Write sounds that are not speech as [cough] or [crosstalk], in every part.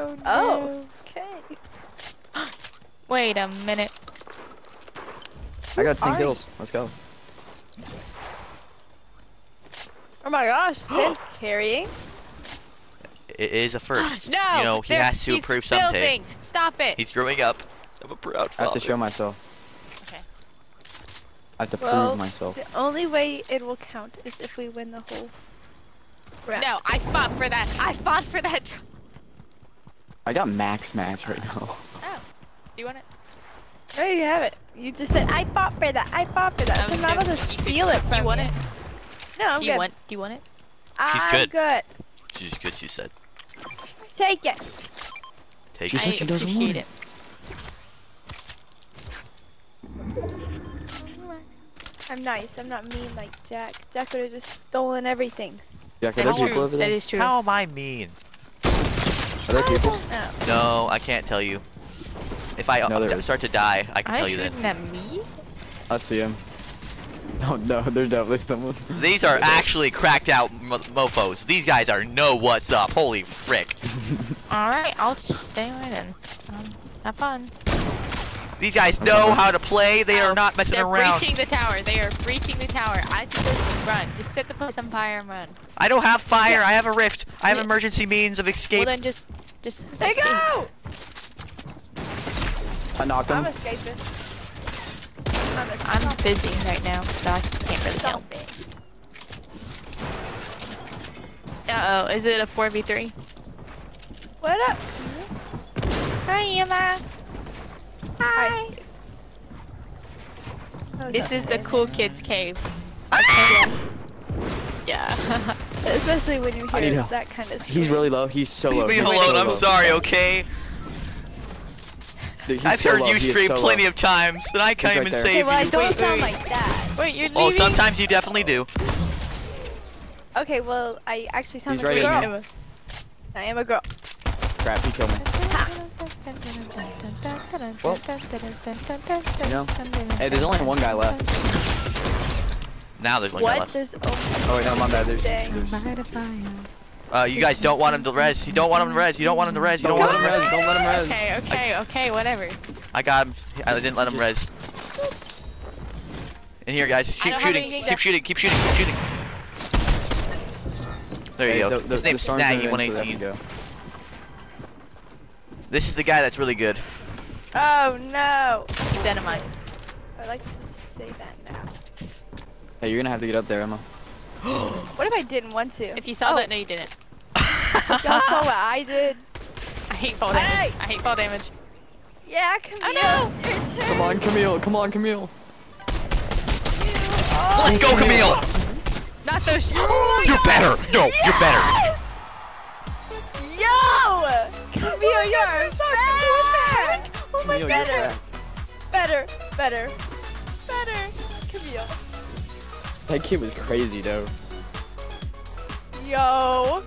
Oh, Oh, okay. [gasps] Wait a minute. I got 10 Are kills. Let's go. Oh my gosh, Sam's [gasps] carrying. It is a first. [gasps] No! You know, he has to he's something. building. Stop it. He's growing up. I'm a proud I have to show myself. Okay. I have to Well, prove myself. The only way it will count is if we win the whole round. No, I fought for that. I fought for that. Tr- I got max mats right now. Oh, do you want it? There you have it. You just said, I fought for that, I fought for that. I'm not no, able to steal it from You want it? No, I'm Do you good. want? Do you want it? She's I'm good. good. She's good, she said. Take it. Take She it. said she doesn't appreciate want it. I'm nice. I'm not mean like Jack. Jack would have just stolen everything. Jack, are That's there people true. over That there? is true. How am I mean? Are there people? No. No, I can't tell you. If I No, there d- is. start to die, I can Are tell you you then. at me? I see him. Oh no, there's definitely someone. These are actually cracked out mo mofos. These guys are no what's up. Holy frick. [laughs] All right, I'll just stay away then. Um, have fun. These guys know how to play. They are Oh, not messing They're around. breaching the tower. They are breaching the tower. I suggest you run. Just set the place on fire and run. I don't have fire. Yeah. I have a rift. I have Yeah. emergency means of escape. Well then just, just There escape. go! I knocked I'm escaping. I'm, a- I'm busy right now, so I can't really help. It. Uh oh, is it a 4v3? What up? Hi, Emma. Hi. Oh, This is the cool kids cave. Yeah. [laughs] Especially when you hear that kind of He's really low. He's so low. Leave me alone. so I'm low. sorry, okay? Dude, he's I've so heard low. you He is scream so low. plenty of times, and I can't right even there. Okay, save well, I you. don't Wait, sound wait. like that. Wait, you're leaving? Oh, sometimes you definitely do. Okay, well, I actually sound He's like right a girl. here. I am a girl. Crap, he killed me. Well, you know, Hey, there's only one guy left. Now there's one guy left. There's Oh wait, no, my bad. There's, Dang. there's Uh, you guys don't want him to res. You don't want him to res. You don't want him to res. You Don't don't want him him. res. Don't let him res. Okay, okay, okay, whatever. I got him. I didn't let him res. In here, guys. Keep don't have shooting. Keep shooting. Keep shooting. Keep shooting. There Hey, you go. the- the- His name's Snaggy gonna eventually have to 118. go. This is the guy that's really good. Oh no! Keep that in mind. I like to say that now. Hey, you're gonna have to get up there, Emma. [gasps] What if I didn't want to? If you saw Oh, that, no, you didn't. [laughs] y'all saw what I did. I hate fall Hey! damage. I hate fall damage. Yeah, Camille. Oh, Your turn. Come on, Camille. Come on, Camille. Oh, Let's go, oh. Camille. Not those. [gasps] Oh you're better. No, you're better. Yo! Camille, oh you're back! Oh my Camille, you're better, better, better, better. Camille. That kid was crazy, though. Yo.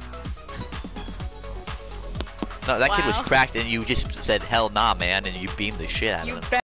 No, that kid was cracked, and you just said, "Hell nah, man," and you beamed the shit out of him. bet.